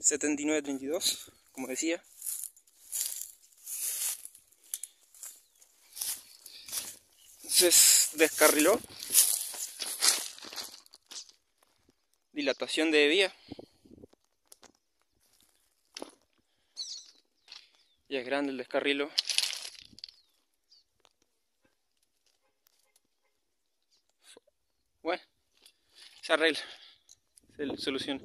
7932, como decía. Entonces descarriló. Dilatación de vía. Ya es grande el descarrilo. Bueno, se arregla. Se soluciona.